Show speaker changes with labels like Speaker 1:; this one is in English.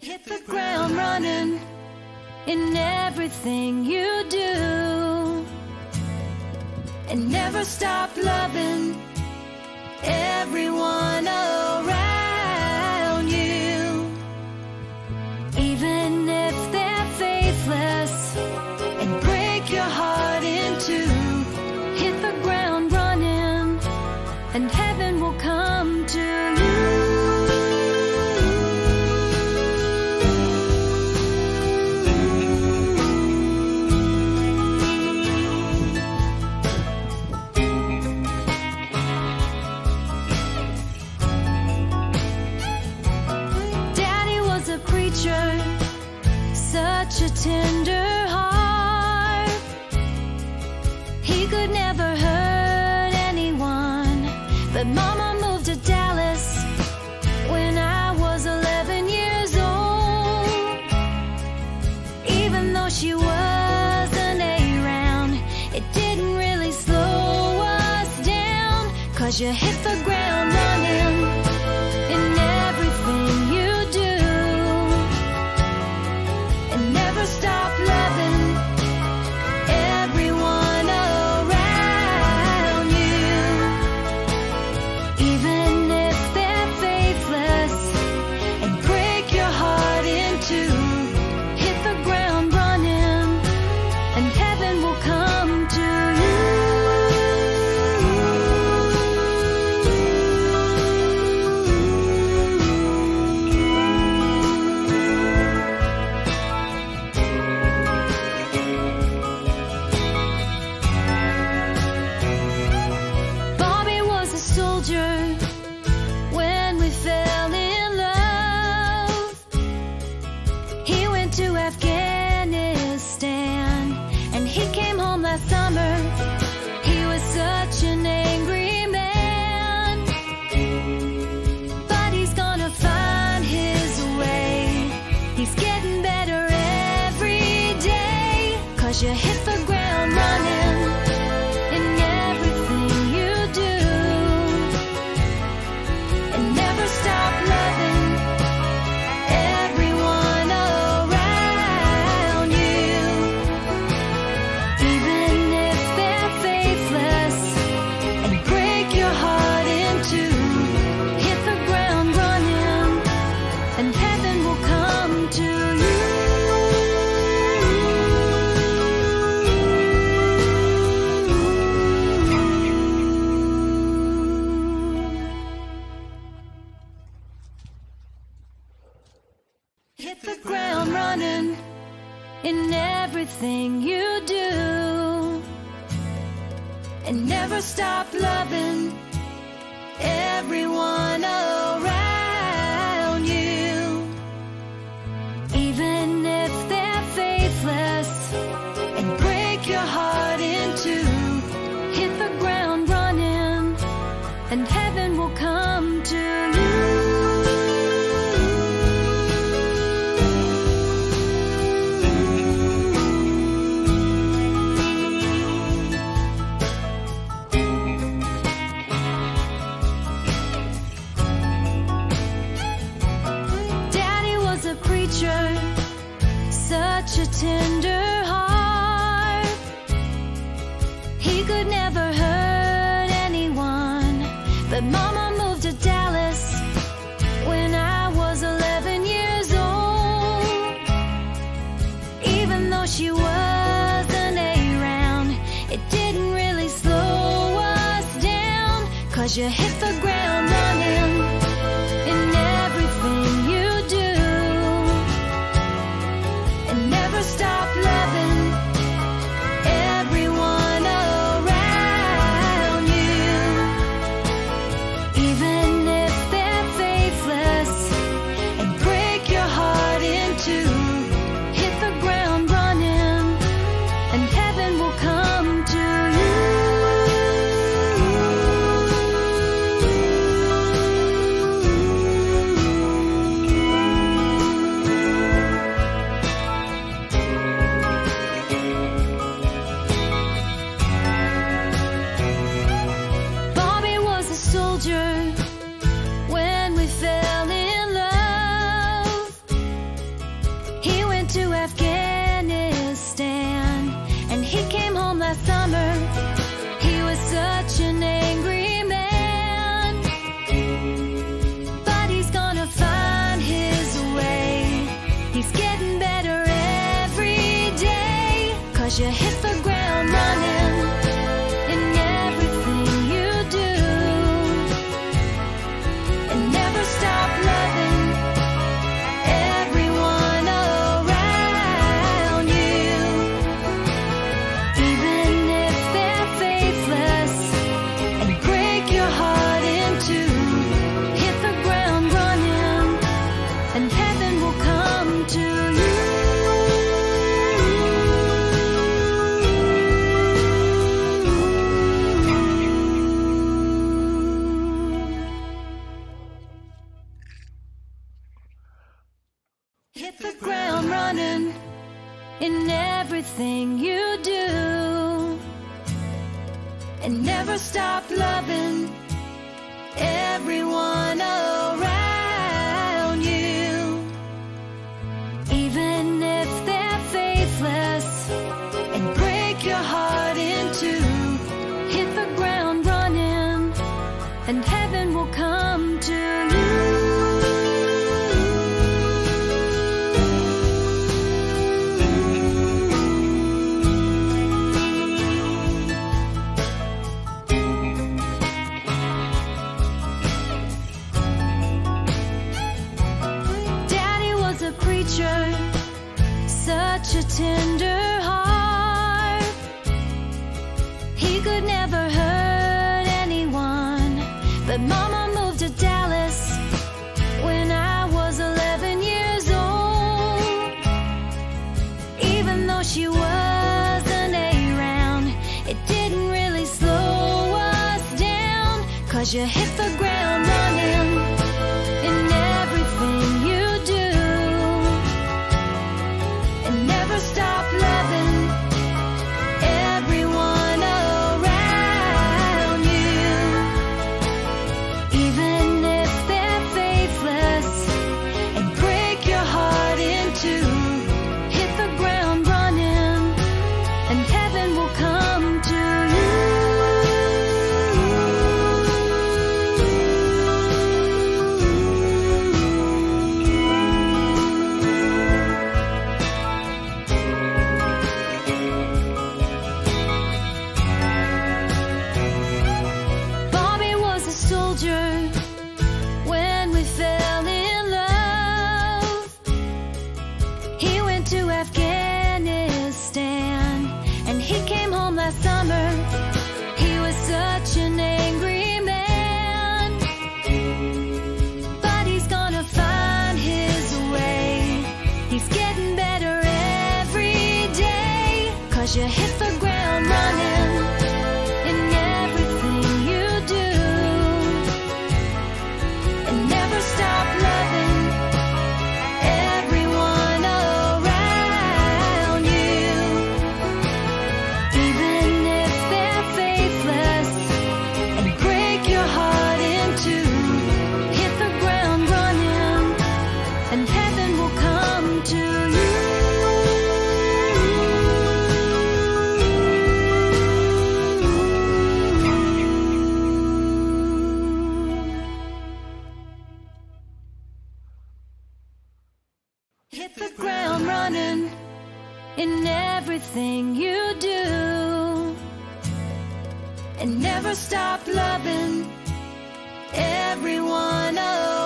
Speaker 1: Hit the ground running in everything you do. And never stop loving everyone around you. Even if they're faithless and break your heart in two. Hit the ground running and tender heart. He could never hurt anyone, but Mama moved to Dallas when I was 11 years old. Even though she wasn't around, it didn't really slow us down. Cause you hit the ground Afghanistan and he came home last summer. He was such an angry man. But he's gonna find his way. He's getting better every day. Cause you hit Hit the ground running in everything you do. And never stop loving preacher, such a tender heart. He could never hurt anyone, but Mama moved to Dallas when I was 11 years old. Even though she wasn't around, it didn't really slow us down. Cause you hit the ground everything you do. And never stop loving everyone around you. Even if they're faithless and break your heart in two. Hit the ground running and heaven such a tender heart. He could never hurt anyone, but Mama moved to Dallas when I was 11 years old. Even though she wasn't around, it didn't really slow us down. Cause you hit the ground running last summer. Hit the ground running in everything you do. And never stop loving everyone else.